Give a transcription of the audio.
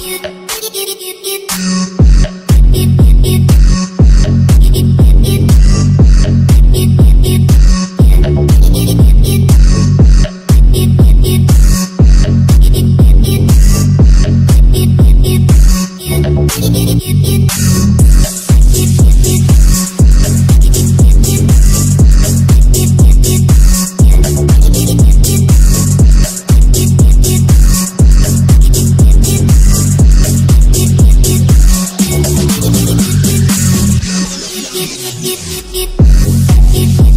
you. You